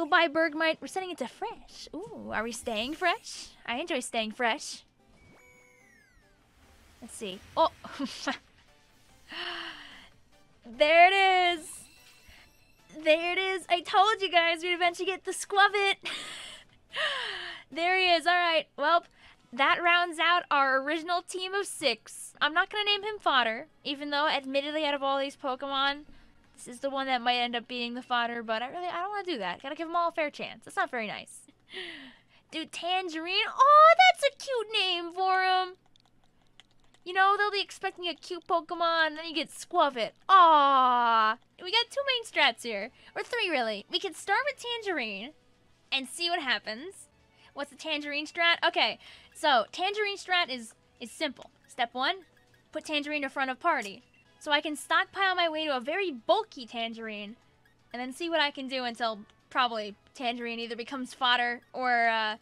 Goodbye, Bergmite. We're sending it to fresh. Ooh, are we staying fresh? I enjoy staying fresh. Let's see. Oh! there it is! There it is! I told you guys we'd eventually get the Skwovet! there he is. Alright, well, that rounds out our original team of six. I'm not gonna name him fodder, even though, admittedly, out of all these Pokemon, is the one that might end up being the fodder, but I really, I don't want to do that. Gotta give them all a fair chance. That's not very nice. Dude, Tangerine. Oh, that's a cute name for him. You know, they'll be expecting a cute Pokemon, and then you get Skwovet. Aww. We got two main strats here. Or three, really. We can start with Tangerine and see what happens. What's the Tangerine strat? Okay, so Tangerine strat is, is simple. Step one, put Tangerine in front of party. So I can stockpile my way to a very bulky Tangerine, and then see what I can do until probably Tangerine either becomes fodder or, uh,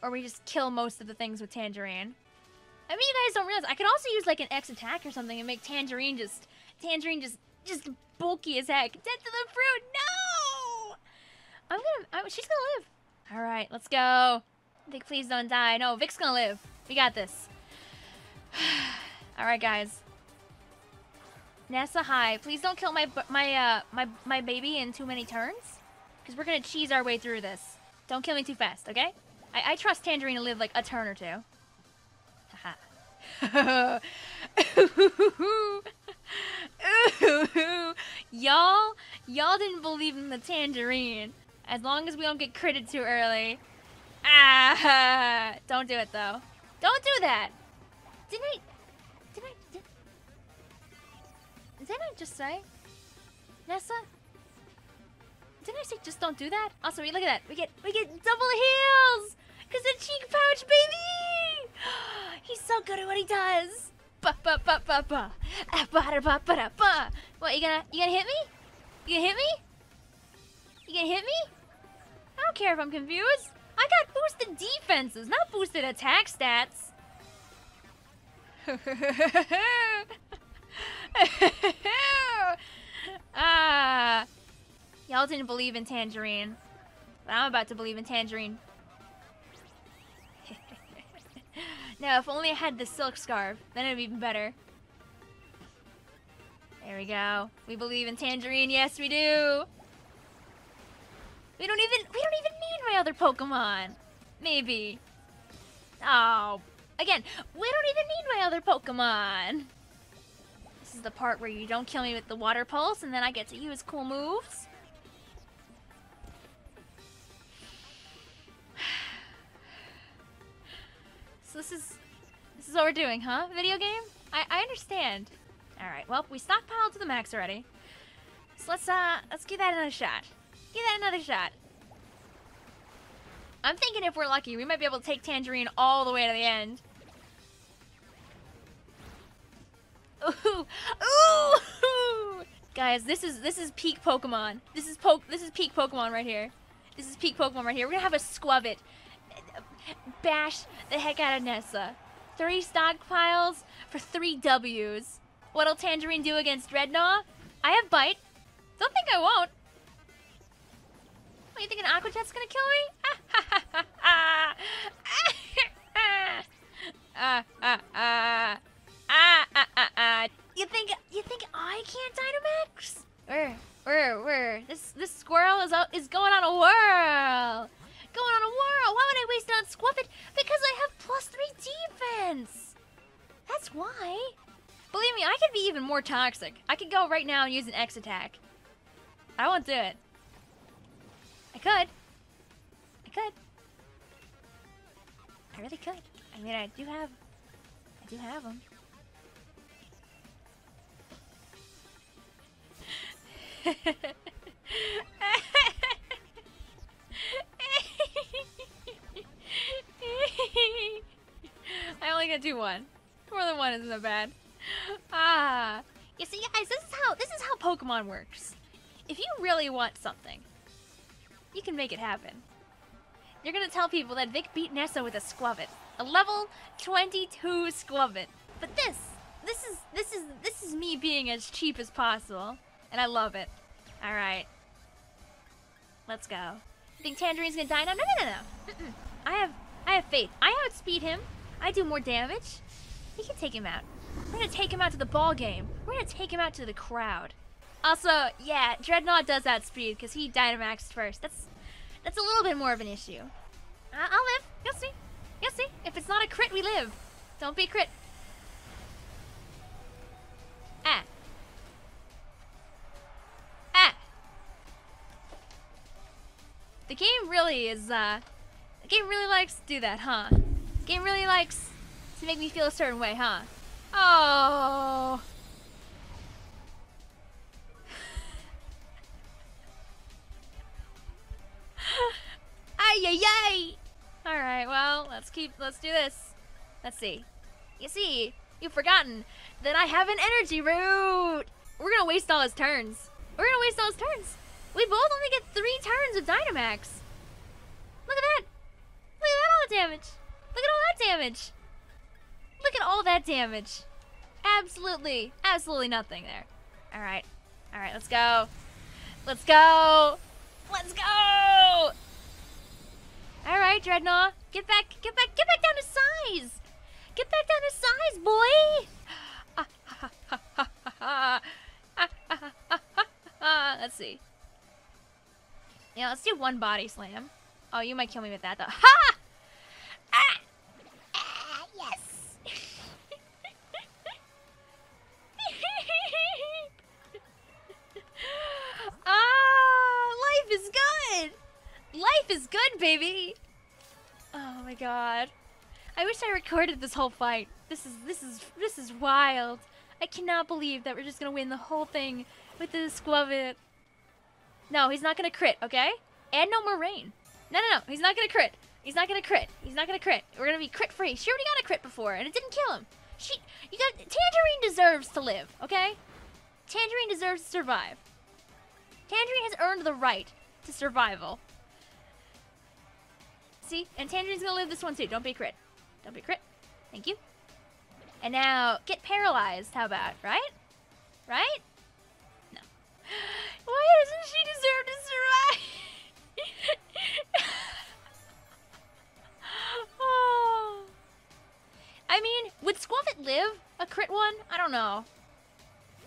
or we just kill most of the things with Tangerine. I mean, you guys don't realize I could also use like an X attack or something and make Tangerine just Tangerine just just bulky as heck. Dead to the fruit. No. I'm gonna. I, she's gonna live. All right, let's go. Vic, please don't die. No, Vic's gonna live. We got this. All right, guys. Nessa, hi. Please don't kill my my uh my my baby in too many turns, because we're gonna cheese our way through this. Don't kill me too fast, okay? I, I trust Tangerine to live like a turn or two. y'all, y'all didn't believe in the tangerine. As long as we don't get critted too early. Ah, don't do it though. Don't do that. Didn't I? Didn't I just say? Nessa? Didn't I say just don't do that? Also, look at that. We get we get double heals. Cause the cheek pouch, baby! He's so good at what he does. Ba ba ba ba ba. Ah, ba ba ba da ba. What you gonna you gonna hit me? You gonna hit me? You gonna hit me? I don't care if I'm confused. I got boosted defenses, not boosted attack stats. ah, y'all didn't believe in Tangerine, but I'm about to believe in Tangerine. now, if only I had the silk scarf, then it'd be even better. There we go. We believe in Tangerine. Yes, we do. We don't even we don't even need my other Pokemon. Maybe. Oh. Again, we don't even need my other Pokemon. This is the part where you don't kill me with the water pulse and then I get to use cool moves. So this is this is what we're doing, huh? Video game? I, I understand. Alright, well, we stockpiled to the max already. So let's uh let's give that another shot. Give that another shot. I'm thinking if we're lucky, we might be able to take Tangerine all the way to the end. Ooh, ooh! Guys, this is this is peak Pokemon. This is poke. This is peak Pokemon right here. This is peak Pokemon right here. We're gonna have a Skwovet bash the heck out of Nessa. Three stockpiles for three W's. What'll Tangerine do against Drednaw? I have Bite. Don't think I won't. What, you think an Aqua Jet's gonna kill me? ah, ah, ah, ah. Ah. You think you think I can't Dynamax? Where, where, where? This this squirrel is out, is going on a whirl. Going on a whirl. Why would I waste it on Skwovet? Because I have plus three defense. That's why. Believe me, I could be even more toxic. I could go right now and use an X attack. I won't do it. I could. I could. I really could. I mean, I do have... I do have them. I only get two one. More than one isn't that bad. Ah. You see, guys, this is how this is how Pokemon works. If you really want something, you can make it happen. You're gonna tell people that Vic beat Nessa with a Skwovet. A level 22 Skwovet. But this, this is, this is, this is me being as cheap as possible. And I love it. Alright. Let's go. Think Tangerine's gonna die now? No, no, no, no. I have, I have faith. I outspeed him. I do more damage. We can take him out. We're gonna take him out to the ball game. We're gonna take him out to the crowd. Also, yeah, Drednaw does outspeed because he Dynamaxed first. That's, that's a little bit more of an issue. Uh, I'll live. You'll see. You'll see. If it's not a crit, we live. Don't be crit. The game really is, uh, the game really likes to do that, huh? The game really likes to make me feel a certain way, huh? Oh. ay, ay, ay. All right, well, let's keep, let's do this. Let's see. You see, you've forgotten that I have an energy root. We're gonna waste all his turns. We're gonna waste all his turns. We both only get three turns of Dynamax. Look at that. Look at that all the damage. Look at all that damage. Look at all that damage. Absolutely, absolutely nothing there. All right, all right, let's go. Let's go. Let's go. All right, Drednaw, get back, get back, get back down to size. Get back down to size, boy. let's see. Yeah, let's do one body slam. Oh, you might kill me with that though. Ha! Ah! ah yes. ah, life is good. Life is good, baby. Oh my god. I wish I recorded this whole fight. This is this is this is wild. I cannot believe that we're just gonna win the whole thing with the Skwovet. No, he's not gonna crit, okay? And no more rain. No, no, no. He's not gonna crit. He's not gonna crit. He's not gonna crit. We're gonna be crit free. She already got a crit before, and it didn't kill him. She, you got Tangerine deserves to live, okay? Tangerine deserves to survive. Tangerine has earned the right to survival. See, and Tangerine's gonna live this one too. Don't be crit. Don't be crit. Thank you. And now get paralyzed. How about right? Right? No. Why doesn't she deserve to survive? oh. I mean, would Skwovet live a crit one? I don't know.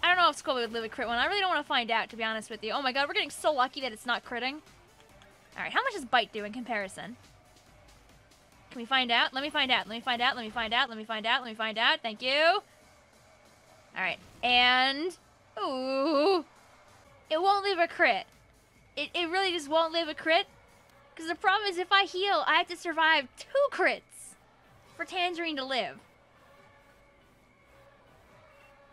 I don't know if Skwovet would live a crit one. I really don't want to find out, to be honest with you. Oh my god, we're getting so lucky that it's not critting. Alright, how much does Bite do in comparison? Can we find out? Let me find out. Let me find out. Let me find out. Let me find out. Let me find out. Thank you. Alright, and... Ooh. It won't leave a crit. It, it really just won't live a crit. Because the problem is if I heal, I have to survive two crits for Tangerine to live.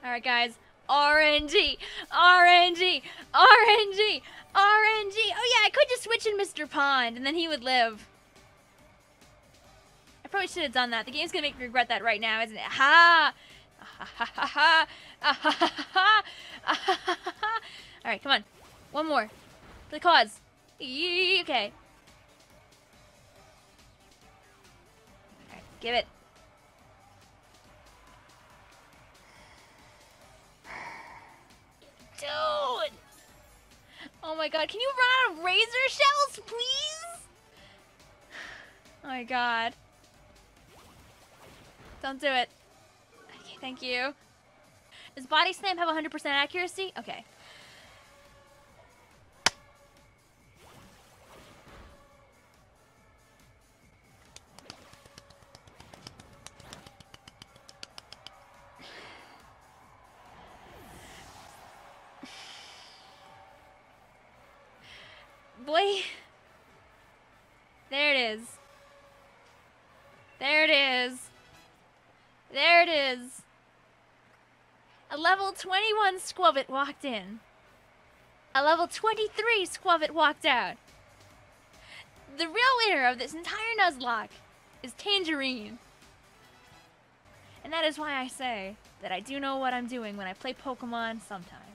Alright, guys. RNG! RNG! RNG! RNG! Oh yeah, I could just switch in Mr. Pond, and then he would live. I probably should have done that. The game's gonna make me regret that right now, isn't it? Ha ha! A ha ha! Alright, come on. One more. For the cause. Okay. Alright, give it. Dude! Oh my god, can you run out of razor shells, please? Oh my god. Don't do it. Okay, thank you. Does Body Slam have 100% accuracy? Okay. Boy. There it is. There it is. There it is. A level 21 Skwovet walked in. A level 23 Skwovet walked out. The real winner of this entire Nuzlocke is Tangerine. And that is why I say that I do know what I'm doing when I play Pokemon sometimes.